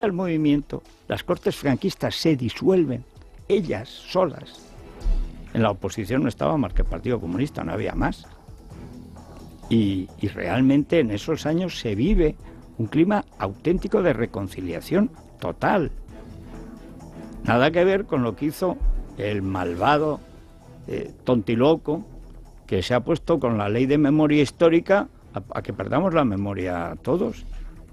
el movimiento, las cortes franquistas se disuelven, ellas solas. En la oposición no estaba más que el Partido Comunista, no había más. Y, realmente en esos años se vive un clima auténtico de reconciliación total. Nada que ver con lo que hizo el malvado eh, tontiloco que se ha puesto con la ley de memoria histórica a, que perdamos la memoria todos,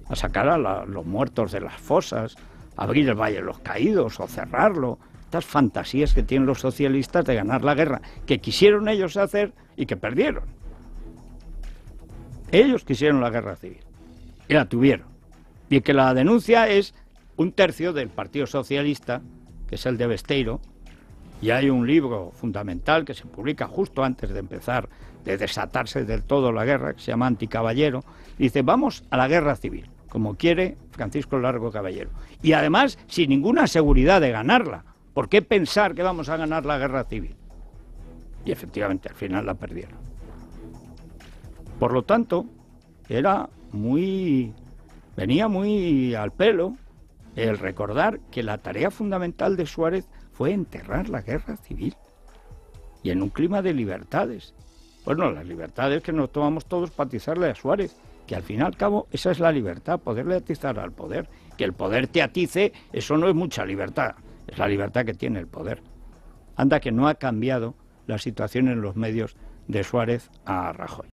a sacar a los muertos de las fosas, abrir el Valle de los Caídos o cerrarlo. Estas fantasías que tienen los socialistas de ganar la guerra, que quisieron ellos hacer y que perdieron. Ellos quisieron la guerra civil y la tuvieron. Y que la denuncia es un tercio del Partido Socialista, que es el de Besteiro, y hay un libro fundamental que se publica justo antes de empezar, de desatarse del todo la guerra, que se llama Anticaballero, dice, vamos a la guerra civil, como quiere Francisco Largo Caballero. Y además, sin ninguna seguridad de ganarla. ¿Por qué pensar que vamos a ganar la guerra civil? Y efectivamente, al final la perdieron. Por lo tanto, era muy venía muy al pelo el recordar que la tarea fundamental de Suárez fue enterrar la guerra civil y en un clima de libertades. Bueno, las libertades que nos tomamos todos para atizarle a Suárez, que al fin y al cabo esa es la libertad, poderle atizar al poder. Que el poder te atice, eso no es mucha libertad, es la libertad que tiene el poder. Anda que no ha cambiado la situación en los medios de Suárez a Rajoy.